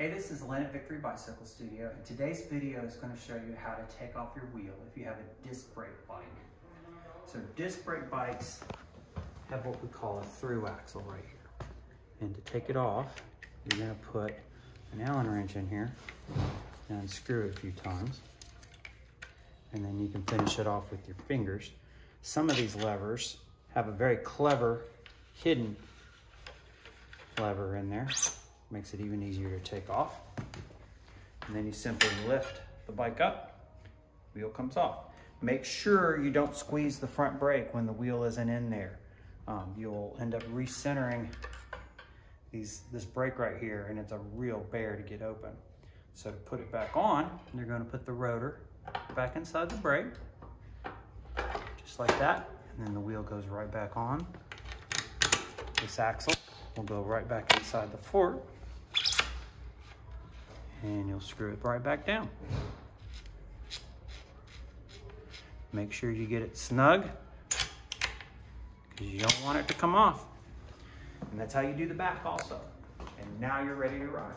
Hey, this is Lynn at Victory Bicycle Studio, and today's video is going to show you how to take off your wheel if you have a disc brake bike. So disc brake bikes have what we call a through axle right here. And to take it off, you're going to put an Allen wrench in here and unscrew it a few times. And then you can finish it off with your fingers. Some of these levers have a very clever hidden lever in there makes it even easier to take off. And then you simply lift the bike up, wheel comes off. Make sure you don't squeeze the front brake when the wheel isn't in there. Um, you'll end up recentering these, this brake right here and it's a real bear to get open. So to put it back on, you're gonna put the rotor back inside the brake, just like that. And then the wheel goes right back on. This axle will go right back inside the fork and you'll screw it right back down. Make sure you get it snug because you don't want it to come off. And that's how you do the back also. And now you're ready to ride.